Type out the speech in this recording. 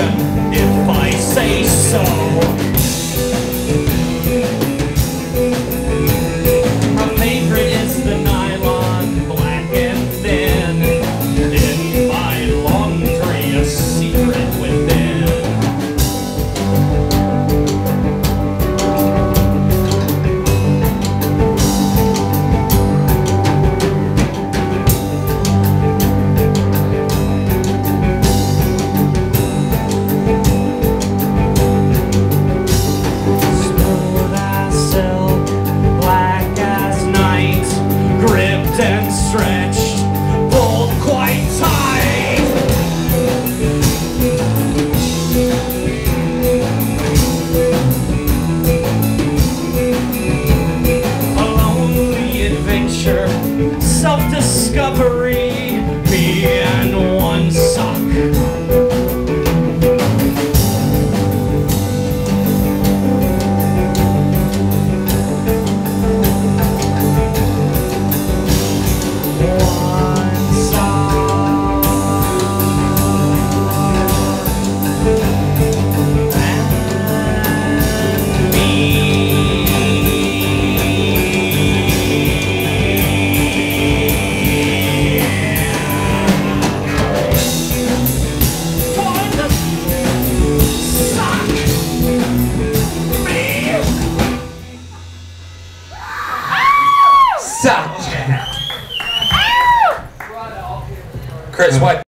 If I say so. self-discovery, being Chris, what?